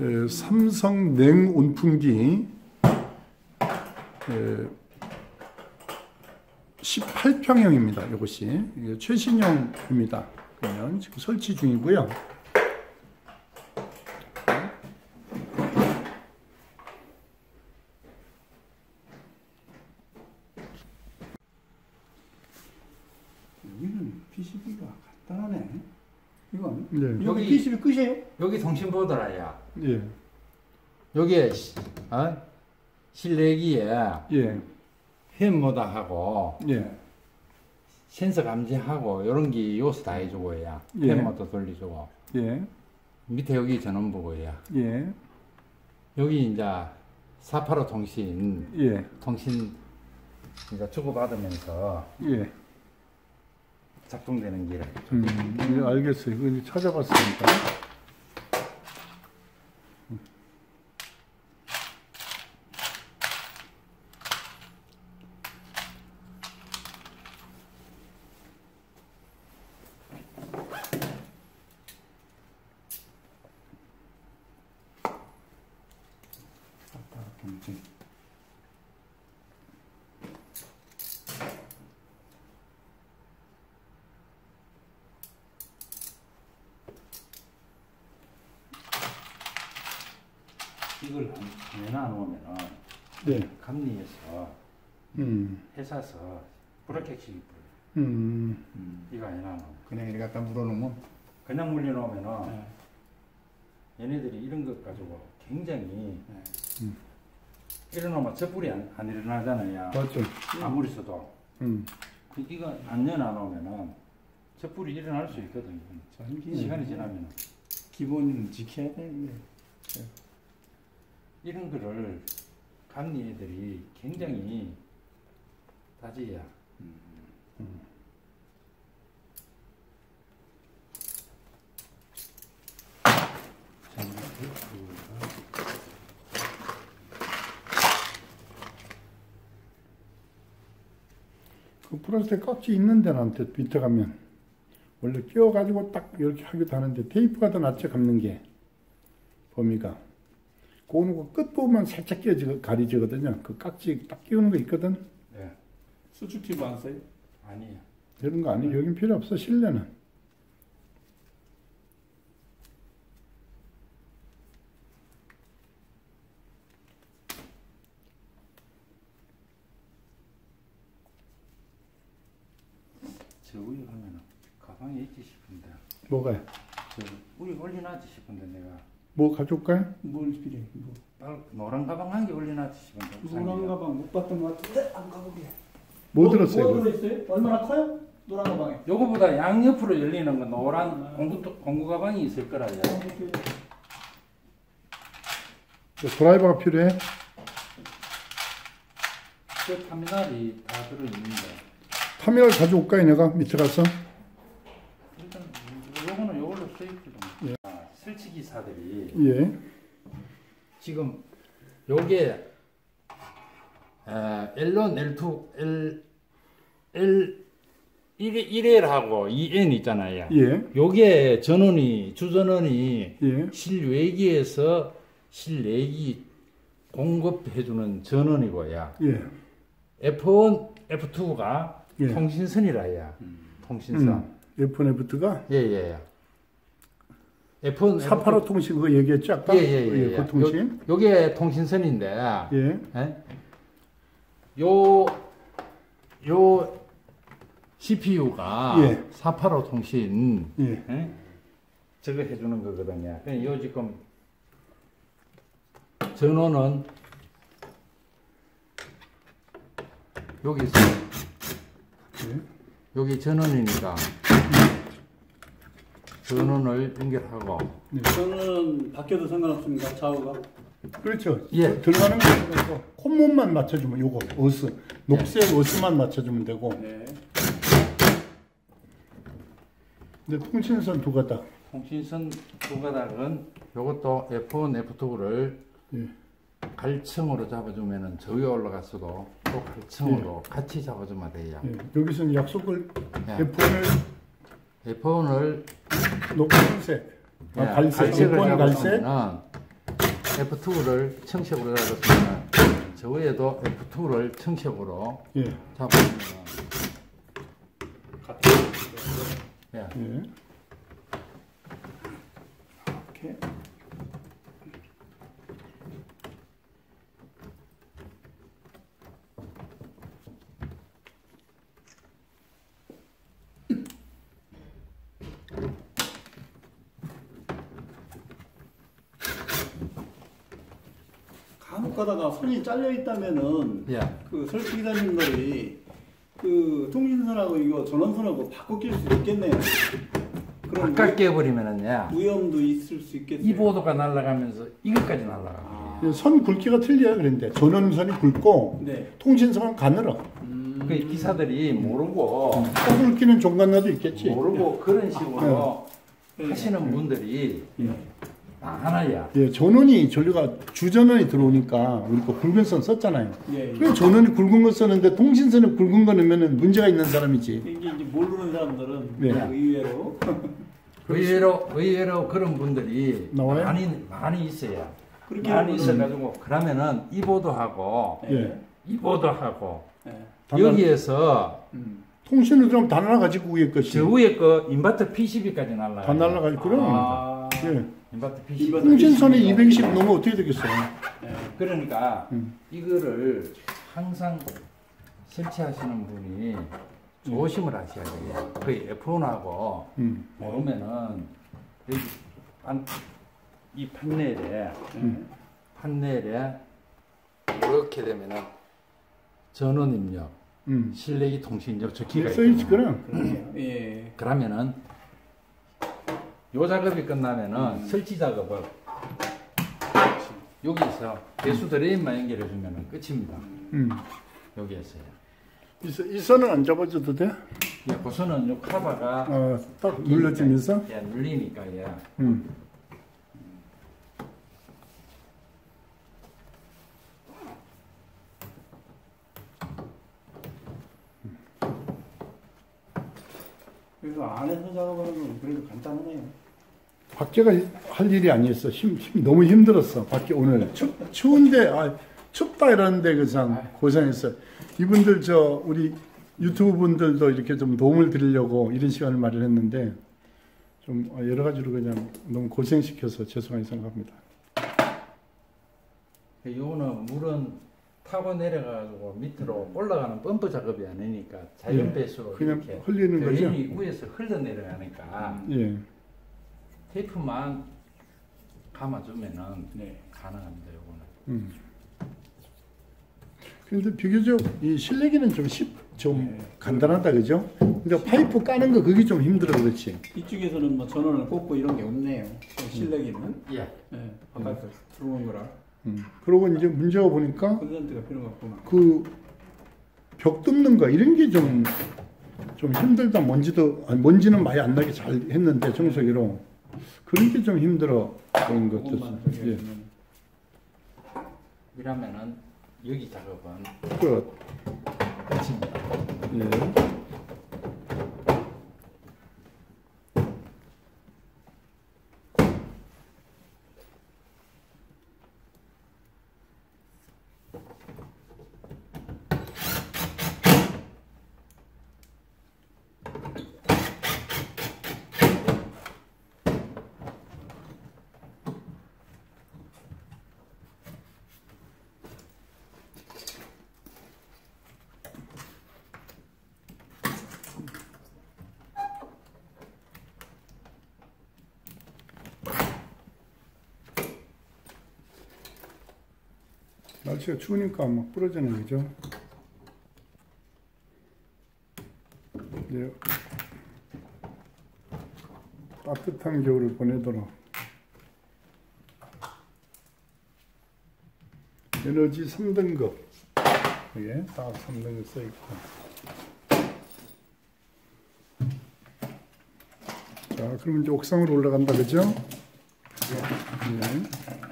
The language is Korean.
에, 삼성 냉온풍기 에, 18평형입니다. 이것이 최신형입니다. 그러면 지금 설치 중이고요. 여기는 PCB가 간단하네. 이건 네. 여기 여기- PCB 끝이에요? 여기 통신보드라야. 예, 여기에 시- 어? 실내기에 예, 햄모드하고 예, 센서 감지하고 이런 게 요소 다 해주고 야. 예. 햄모드 돌려주고 예, 밑에 여기 전원부고 야. 예, 여기 이제 485 통신 예, 통신 이제 주고받으면서 예. 작동되는 길. 음, 예, 알겠어요. 이거 찾아봤으니까. 아빠 동생. 이걸 안 해놔놓으면은 네. 감리에서 음, 회사서 불합격식이 음, 이거 해놔놓으면 그냥 이렇게 갖다 물어놓으면 그냥 물려놓으면은 네. 얘네들이 이런 것 가지고 굉장히 네. 일어나면 젖불이 안, 안 일어나잖아요. 맞죠. 아무리 써도 음, 그 이거 안 열어놓으면은 젖불이 일어날 수 있거든요. 전기 시간이 지나면 기본은 지켜야 돼. 이게. 이런 거를 감리 애들이 굉장히 다지야. 그 플라스틱 깍지 있는 데한테 밑에 가면 원래 끼워가지고 딱 이렇게 하기도 하는데 테이프가 더 낫죠 감는 게 범위가 그거는 그 끝부분만 살짝 끼어지 가리지거든요 그 깍지 딱 끼우는 거 있거든 네. 수축 팁 안 써요? 아니에요. 이런 거 아니에요 여긴 필요 없어 실내는 저 우유 하면은 가방에 있지 싶은데 뭐가요? 저 우유 올려놨지 싶은데 내가 뭐 가져올까요? 뭘 필요해? 뭐. 빨 노란 가방 한 개 올려놨지 노란 가방 못 봤던 것 같은데 안 가보게. 뭐 들었어요? 뭐? 들어있어요? 얼마나 커요? 노란 가방에. 요거보다 양옆으로 열리는 건 노란 아. 공구, 공구 가방이 있을 거라야 저 드라이버가 필요해? 그 터미널이 다 들어있는데 터미널 가져올까요 내가 밑에 가서? 일단 요거는 요걸로 쓰이거든요 예. 아, 설치기사들이 예 지금 요게 에, L1, L2, L, L 1, 1L하고 2N 있잖아요. 예, 요게 전원이 주전원이 예, 실외기에서 실내기 공급해주는 전원이고요. 예, F1, F2가 예. 통신선이라야. 통신선. 음, F&F가 예 예. F1, 485 통신 그거 얘기했죠 아까? 예 예 예. 예, 예. 그 통신 요, 요게 통신선인데 예, 예? 요, 요 CPU가 예. 485 통신 예, 예? 저거 해주는 거거든요. 그요 지금 전원은 여기서 예. 여기 전원이니까 전원을 연결하고 저는 바뀌어도 상관없습니까? 좌우가. 그렇죠. 예. 들어가는 거 콧몸만 맞춰주면 요거 어스 녹색 어스만 맞춰주면 되고 네. 근데 통신선 두 가닥 통신선 두 가닥은 요것도 F1, F2를 예. 갈층으로 잡아주면은 저 위에 올라갔어도 또 갈층으로 같이 잡아주면 돼요. 예. 여기서는 약속을 예. F1을 F1을 녹색색. 아, 갈색. 갈색을 F1 갈색. 잡아주면은 F2를 청색으로 잡았으면 저 위에도 F2를 청색으로 예, 잡으면 같은 예. 예. 이렇게. 간혹 가다가 선이 잘려 있다면은 예. 그 설치 기사님들이 그 통신선하고 이거 전원선하고 바꿔 낄 수 있겠네요. 그럼 바깥 깨버리면은요 위험도 있을 수 있겠어요. 이 보도가 날아가면서 이것까지 날아가. 아, 예, 선 굵기가 틀려요. 그런데 전원선이 굵고 네. 통신선은 가늘어. 음, 그 기사들이 모르고 또 굵기는 종간나도 있겠지. 모르고 그런 식으로 네. 하시는 분들이 예. 많아야. 예, 전원이 전류가 주전원이 들어오니까 우리 거 굵은 선 썼잖아요. 예, 예. 전원이 굵은 거 썼는데 통신선이 굵은 거 넣으면 문제가 있는 사람이지. 이게 이제 모르는 사람들은 네. 의외로 의외로 의외로 그런 분들이 나와요? 많이 많이 있어요. 그렇게 많이 있어가지고 그러면은 이 보도 하고 예. 이 보도 하고 예. 단단- 여기에서 음. 통신을 그럼 다 날아가지고 위에 것이 저 위에 거 인버터 PCB까지 날라가. 다 날아가지고 그럼 아, 예. 통신선이 220 넘으면 어떻게 되겠어요? 예. 그러니까 음. 이거를 항상 설치하시는 분이 조심을 하셔야 돼요. 거의 F1하고 음. 모르면은 여기 판, 이 판넬에 음. 판넬에 이렇게 되면은 전원 입력, 음. 실내기 통신력 적기가 써있지 있거든요. 그럼. 예. 그러면은 요 작업이 끝나면은 음. 설치 작업을 여기서 배수 드레인만 연결해 주면은 끝입니다. 음. 여기에서요. 이, 선- 선은 안 잡아줘도 돼? 예, 고선은 요 카바가 어, 딱 눌러주면서. 예, 눌리니까 예. 음. 그래서 안에서 작업하는 건 그래도 간단하네요. 밖에가 할 일이 아니었어. 힘, 힘 너무 힘들었어. 밖에 오늘 추, 추운데 아, 춥다 이러는데 그냥 고생했어. 이분들 저 우리 유튜브 분들도 이렇게 좀 도움을 드리려고 이런 시간을 마련했는데 좀 여러 가지로 그냥 너무 고생시켜서 죄송하게 생각합니다. 요거는 물은 타고 내려가지고 밑으로 올라가는 펌프 작업이 아니니까 자연 예, 배수로 그냥 이렇게 흘리는 거죠? 위에서 흘러내려가니까 예. 테이프만 감아주면은 네. 가능합니다. 요거는. 음. 근데 비교적 이 실내기는 좀 쉽, 좀 네. 간단하다 그죠? 근데 파이프 까는 거 그게 좀 힘들어 그렇지. 이쪽에서는 뭐 전원을 꽂고 이런 게 없네요. 실내기는 예. 예. 바깥에서 들어오는 거라 음. 그러고 이제 문제가 보니까 콘센트가 필요가 없구나. 그벽 뚫는 거 이런 게 좀 좀 힘들다 먼지도 아니, 먼지는 많이 안 나게 잘 했는데 청소기로 그런 게 좀 힘들어 그런 것도 그것만 저기 예. 이러면은 여기 작업은 끝. 끝입니다. 예. 날씨가 추우니까 막 부러지는 거죠. 이제 따뜻한 겨울을 보내도록 에너지 3등급 여기에 딱 3등급 써있고 자 그럼 이제 옥상으로 올라간다 그죠? 네.